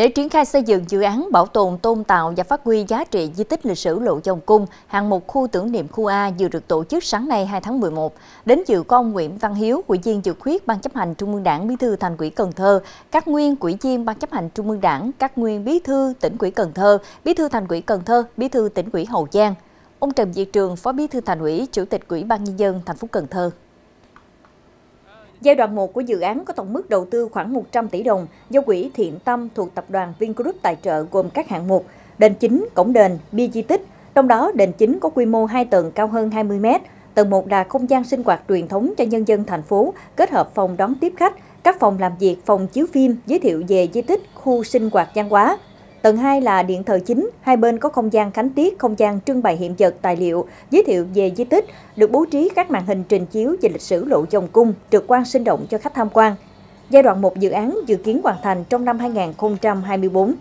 Để triển khai xây dựng dự án bảo tồn, tôn tạo và phát huy giá trị di tích lịch sử Lộ Dòng Cung, hạng mục khu tưởng niệm khu A vừa được tổ chức sáng nay 2 tháng 11. Đến dự có ông Nguyễn Văn Hiếu, Ủy viên dự khuyết Ban chấp hành Trung ương Đảng, Bí thư Thành ủy Cần Thơ, các nguyên ủy viên Ban chấp hành Trung ương Đảng, các nguyên Bí thư tỉnh ủy Cần Thơ, Bí thư Thành ủy Cần Thơ, Bí thư tỉnh ủy Hậu Giang. Ông Trần Việt Trường, Phó Bí thư Thành ủy, Chủ tịch Ủy ban nhân dân thành phố Cần Thơ Giai đoạn 1 của dự án có tổng mức đầu tư khoảng 100 tỷ đồng do quỹ Thiện Tâm thuộc tập đoàn Vingroup tài trợ gồm các hạng mục đền chính, cổng đền, bia di tích. Trong đó, đền chính có quy mô 2 tầng cao hơn 20 m, tầng 1 là không gian sinh hoạt truyền thống cho nhân dân thành phố, kết hợp phòng đón tiếp khách, các phòng làm việc, phòng chiếu phim, giới thiệu về di tích, khu sinh hoạt văn hóa, Tầng 2 là điện thờ chính, hai bên có không gian khánh tiết, không gian trưng bày hiện vật, tài liệu, giới thiệu về di tích, được bố trí các màn hình trình chiếu về lịch sử lộ dòng cung, trực quan sinh động cho khách tham quan. Giai đoạn 1 dự án dự kiến hoàn thành trong năm 2024.